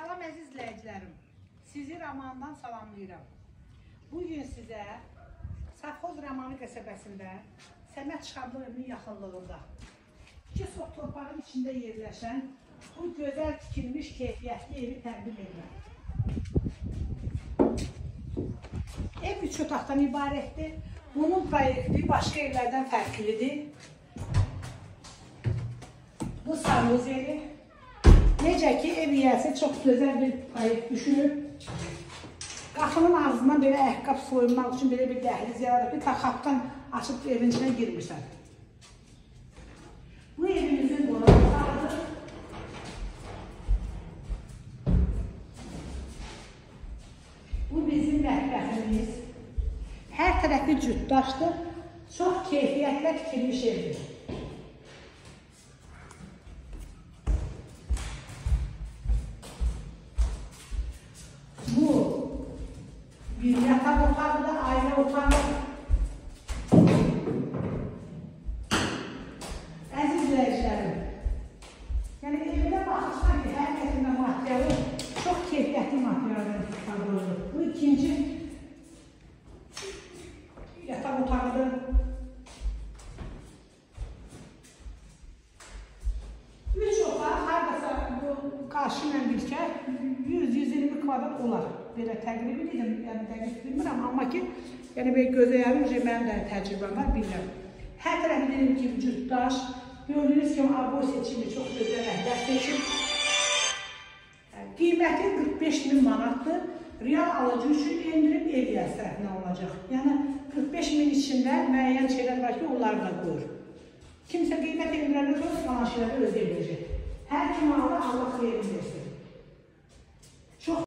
Salam əziz izləyicilərim. Sizi Ramandan salamlayıram. Bu gün sizə Safxoz Ramanı qəsəbəsində Səməd Şadlıyevin yaxınlığında iki sox torpağın içində yerləşən bu gözəl tikilmiş keyfiyyətli evi təqdim edirəm. Ev üç otaqdan ibarətdir. Bunun proyekti başqa evlərdən fərqlidir. Bu sanuzeli. Necə ki, ev yiyəsi çox gözəl bir proyekt düşünüb. Qapının ağzından belə ayaqqab soyunmaq üçün belə bir dəhliz yaradıb. Bir taxapdan açıb evin içinə girmirsən. Bu evimizin. Bu bizim mətbəximiz. Hər tərəfi cütdaşdır. Çox keyfiyyətlə tikilmiş evdir. Bir yatak otağıdır, aile otağı. Əziz izləyicilərim, yəni evinə baxırsan ki, hər kəsində materialı çox keyfiyyətli materiallar istifadə Bu ikinci yatak otağıdır. Üç otaq hardasa bu qarşı ilə birgə 100-120 kvadrat olar. Belə təqribi dedim, yəni dəqiq bilmirəm, amma ki, yəni belə gözləyərim, mənim də təcrübəm var, bilirəm. Hər tərəfi dedim ki, vücud daş, gördüyünüz kimi abo seçimi çox gözəl rəhbər seçim. Qiyməti 45 min manatdır. Real alıcı üçün endirim ev yəsi tərəfindən olacaq. Yəni 45 min içində müəyyən şeylər var ki, onları da qoyur. Kimsə qiymət endirəndə sonra qalan şeyləri özü edəcək. Hər kim alır, Allah xeyrini versin.